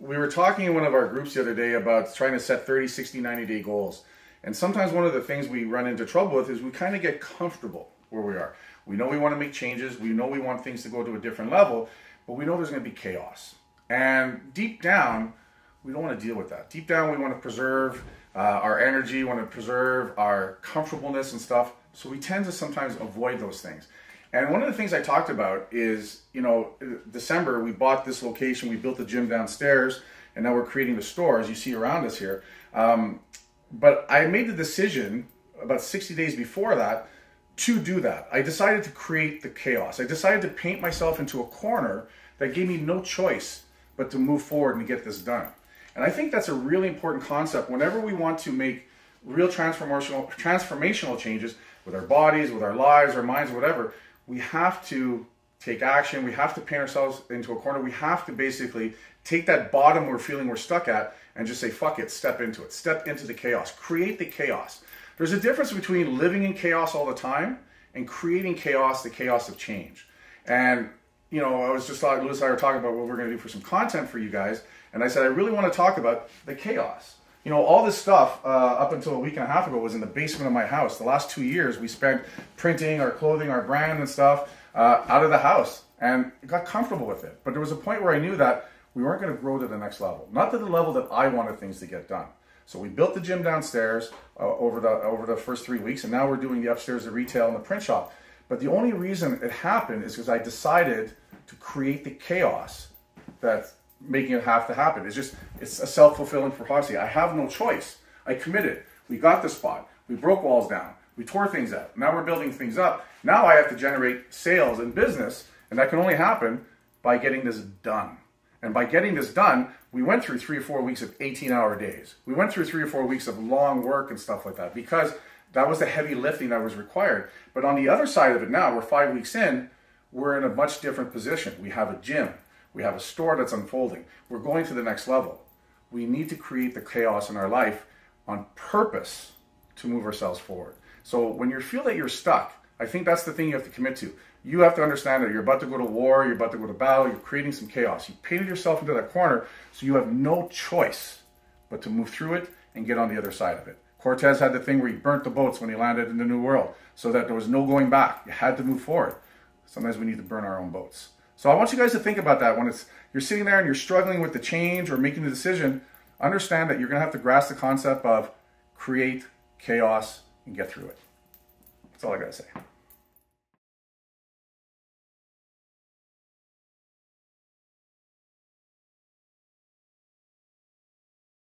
we were talking in one of our groups the other day about trying to set 30, 60, 90 day goals. And sometimes one of the things we run into trouble with is we kind of get comfortable where we are. We know we want to make changes, we know we want things to go to a different level, but we know there's going to be chaos. And deep down, we don't want to deal with that. Deep down, we want to preserve uh, our energy, want to preserve our comfortableness and stuff. So we tend to sometimes avoid those things. And one of the things I talked about is, you know, December we bought this location, we built the gym downstairs, and now we're creating the store as you see around us here. Um, but I made the decision about 60 days before that to do that. I decided to create the chaos. I decided to paint myself into a corner that gave me no choice but to move forward and get this done. And I think that's a really important concept whenever we want to make real transformational transformational changes with our bodies, with our lives, our minds, whatever we have to take action. We have to paint ourselves into a corner. We have to basically take that bottom we're feeling we're stuck at and just say, fuck it, step into it. Step into the chaos. Create the chaos. There's a difference between living in chaos all the time and creating chaos, the chaos of change. And, you know, I was just thought, Lewis and I were talking about what we're going to do for some content for you guys. And I said, I really want to talk about the chaos you know, all this stuff uh, up until a week and a half ago was in the basement of my house. The last two years, we spent printing our clothing, our brand, and stuff uh, out of the house, and got comfortable with it. But there was a point where I knew that we weren't going to grow to the next level, not to the level that I wanted things to get done. So we built the gym downstairs uh, over the over the first three weeks, and now we're doing the upstairs, the retail, and the print shop. But the only reason it happened is because I decided to create the chaos that making it have to happen. It's just it's a self fulfilling prophecy. I have no choice. I committed. We got the spot. We broke walls down. We tore things up. Now we're building things up. Now I have to generate sales and business, and that can only happen by getting this done. And by getting this done, we went through three or four weeks of 18 hour days. We went through three or four weeks of long work and stuff like that because that was the heavy lifting that was required. But on the other side of it now, we're five weeks in, we're in a much different position. We have a gym. We have a store that's unfolding. We're going to the next level. We need to create the chaos in our life on purpose to move ourselves forward. So when you feel that you're stuck, I think that's the thing you have to commit to. You have to understand that you're about to go to war, you're about to go to battle, you're creating some chaos. You painted yourself into that corner, so you have no choice but to move through it and get on the other side of it. Cortez had the thing where he burnt the boats when he landed in the New World, so that there was no going back. You had to move forward. Sometimes we need to burn our own boats. So I want you guys to think about that when it's you're sitting there and you're struggling with the change or making the decision. Understand that you're going to have to grasp the concept of create chaos and get through it. That's all I got to say.